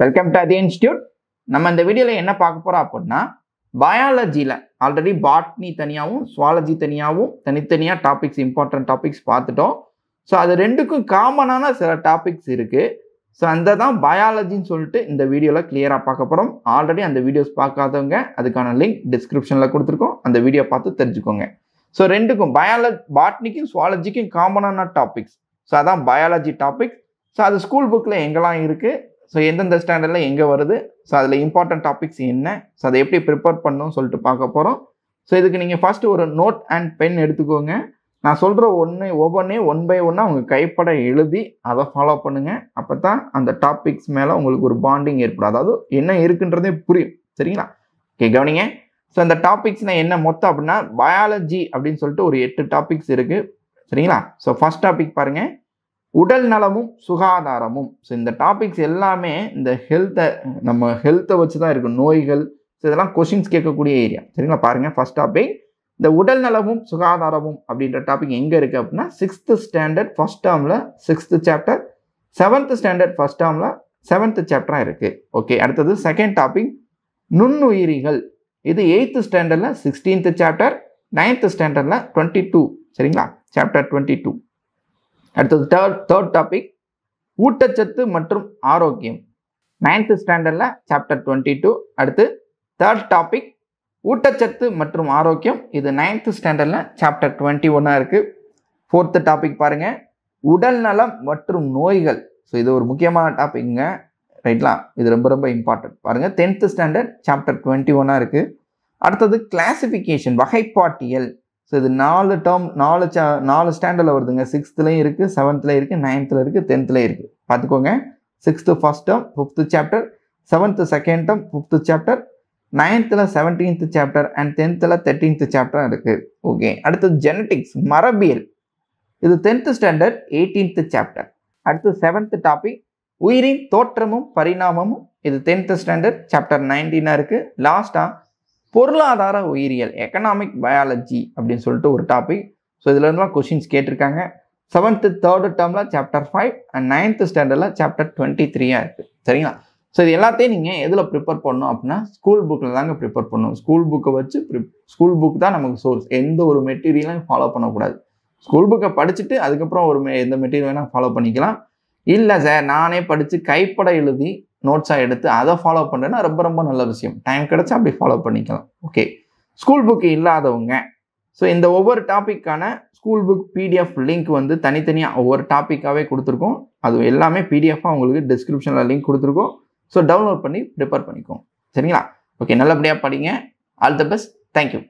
Welcome to அதி institute நம்ம இந்த வீடியோவில் என்ன பார்க்க போகிறோம் அப்படின்னா பயாலஜியில் ஆல்ரெடி பாட்னி தனியாகவும் சுவாலஜி தனியாகவும் தனித்தனியாக டாபிக்ஸ் இம்பார்ட்டன்ட் டாபிக்ஸ் பார்த்துட்டோம். ஸோ அது ரெண்டுக்கும் காமனான சில டாபிக்ஸ் இருக்குது ஸோ அந்த தான் பயாலஜின்னு சொல்லிட்டு இந்த வீடியோவில் கிளியராக பார்க்க போகிறோம் ஆல்ரெடி அந்த வீடியோஸ் பார்க்காதவங்க அதுக்கான லிங்க் டிஸ்கிரிப்ஷனில் கொடுத்துருக்கோம். அந்த வீடியோ பார்த்து தெரிஞ்சுக்கோங்க. ஸோ ரெண்டுக்கும் பயாலஜி பாட்னிக்கும் சுவாலஜிக்கும் காமனான டாபிக்ஸ் ஸோ அதான் பயாலஜி டாபிக் ஸோ அது ஸ்கூல் புக்கில் எங்கெல்லாம் இருக்குது ஸோ எந்தெந்த ஸ்டாண்டர்டில் எங்கே வருது? ஸோ அதில் இம்பார்ட்டன்ட் டாபிக்ஸ் என்ன? ஸோ அதை எப்படி ப்ரிப்பேர் பண்ணணும்னு சொல்லிட்டு பார்க்க போகிறோம் ஸோ இதுக்கு நீங்கள் ஃபஸ்ட்டு ஒரு நோட் அண்ட் பென் எடுத்துக்கோங்க. நான் சொல்கிற ஒன்று ஒவ்வொன்றையும் ஒன் பை ஒன்னாக உங்கள் கைப்பட எழுதி அதை ஃபாலோ பண்ணுங்கள் அப்போ தான் அந்த டாபிக்ஸ் மேலே உங்களுக்கு ஒரு பாண்டிங் ஏற்படும். அதாவது என்ன இருக்குன்றதே புரியும். சரிங்களா? ஓகே கவனிங்க. ஸோ அந்த டாபிக்ஸ்னால் என்ன மொத்தம் அப்படின்னா பயாலஜி அப்படின்னு சொல்லிட்டு ஒரு எட்டு டாபிக்ஸ் இருக்குது சரிங்களா? ஸோ ஃபஸ்ட் டாபிக் பாருங்கள் உடல் நலமும் சுகாதாரமும். ஸோ இந்த டாபிக்ஸ் எல்லாமே இந்த ஹெல்த்தை நம்ம ஹெல்த்தை வச்சு தான் இருக்கும் நோய்கள் ஸோ இதெல்லாம் கொஷின்ஸ் கேட்கக்கூடிய ஏரியா சரிங்களா? பாருங்கள் ஃபர்ஸ்ட் டாபிக் இந்த உடல் நலமும் சுகாதாரமும் அப்படின்ற டாபிக் எங்கே இருக்குது அப்படின்னா சிக்ஸ்த்து ஸ்டாண்டர்ட் ஃபஸ்ட் டேர்மில் sixth chapter seventh standard first டேர்மில் செவன்த்து சாப்டராக இருக்குது ஓகே அடுத்தது செகண்ட் டாபிக் நுண்ணுயிரிகள். இது எயித்து ஸ்டாண்டர்டில் சிக்ஸ்டீன்த்து சாப்டர் நைன்த்து ஸ்டாண்டர்டில் டுவெண்ட்டி டூ சரிங்களா? சாப்டர் டுவெண்ட்டி டூ அடுத்தது தேர்ட் தேர்ட் டாபிக் ஊட்டச்சத்து மற்றும் ஆரோக்கியம். நைன்த்து ஸ்டாண்டர்டில் சாப்டர் டுவெண்ட்டி டூ அடுத்து தேர்ட் டாபிக் ஊட்டச்சத்து மற்றும் ஆரோக்கியம். இது நைன்த்து ஸ்டாண்டர்டில் சாப்டர் டுவெண்ட்டி ஒன்னாக இருக்குது ஃபோர்த்து டாபிக் பாருங்கள் உடல் நலம் மற்றும் நோய்கள். ஸோ இது ஒரு முக்கியமான டாபிக்ங்க ரைட்லாம் இது ரொம்ப ரொம்ப இம்பார்ட்டன்ட் பாருங்கள் டென்த்து ஸ்டாண்டர்ட் சாப்டர் டுவெண்ட்டி ஒன்னாக இருக்குது அடுத்தது கிளாசிஃபிகேஷன் வகைப்பாட்டியல். ஸோ இது நாலு டேர்ம் நாலு சா நாலு ஸ்டாண்டர்டில் வருதுங்க. சிக்ஸ்த்துலேயும் இருக்குது செவன்த்தில் இருக்குது நைன்த்தில் இருக்குது டென்த்தில் இருக்குது பார்த்துக்கோங்க. Sixth first term fifth chapter seventh second term fifth chapter நைன்த்தில் seventeenth chapter and டென்த்தில் தேர்ட்டீன்த்து சாப்டர் இருக்குது ஓகே அடுத்தது ஜெனட்டிக்ஸ் மரபியல். இது டென்த்து ஸ்டாண்டர்ட் எயிட்டீன்த்து சாப்டர் அடுத்து செவன்த்து டாபிக் உயிரின் தோற்றமும் பரிணாமமும். இது டென்த்து ஸ்டாண்டர்ட் சாப்டர் நைன்டீனாக இருக்குது லாஸ்ட்டாக பொருளாதார உயிரியல் எக்கனாமிக் பயாலஜி அப்படின்னு சொல்லிட்டு ஒரு டாபிக் ஸோ இதுலேருந்துலாம் கொஷின்ஸ் கேட்டிருக்காங்க. செவன்த்து தேர்டு டேர்மில் சாப்டர் ஃபைவ் அண்ட் நைன்த்து ஸ்டாண்டர்டில் சாப்டர் டுவெண்ட்டி த்ரீயாக இருக்குது சரிங்களா? ஸோ இது எல்லாத்தையும் நீங்கள் எதில் ப்ரிப்பேர் பண்ணணும் அப்படின்னா ஸ்கூல் புக்கில் தாங்க ப்ரிப்பேர் பண்ணணும். ஸ்கூல் புக்கை வச்சு ஸ்கூல் புக் தான் நமக்கு சோர்ஸ் எந்த ஒரு மெட்டீரியலையும் ஃபாலோ பண்ணக்கூடாது. ஸ்கூல் புக்கை படிச்சுட்டு அதுக்கப்புறம் ஒரு மெ- எந்த மெட்டீரியல் வேணால் ஃபாலோ பண்ணிக்கலாம். இல்லை சார் நானே படித்து கைப்பட எழுதி நோட்ஸாக எடுத்து அதை ஃபாலோ பண்ணுறேன்னா ரொம்ப ரொம்ப நல்ல விஷயம். டைம் கிடச்சா அப்படி ஃபாலோ பண்ணிக்கலாம். ஓகே ஸ்கூல் புக்கு இல்லாதவங்க. ஸோ இந்த ஒவ்வொரு டாப்பிக்கான ஸ்கூல் புக் பிடிஎஃப் லிங்க் வந்து தனித்தனியாக ஒவ்வொரு டாப்பிக்காகவே கொடுத்துருக்கோம். அது எல்லாமே பிடிஎஃபாக உங்களுக்கு டிஸ்கிரிப்ஷனில் லிங்க் கொடுத்துருக்கோம். ஸோ டவுன்லோட் பண்ணி ப்ரிப்பேர் பண்ணிக்கோங்க. சரிங்களா? ஓகே நல்லபடியாக படிங்க. All the best thank you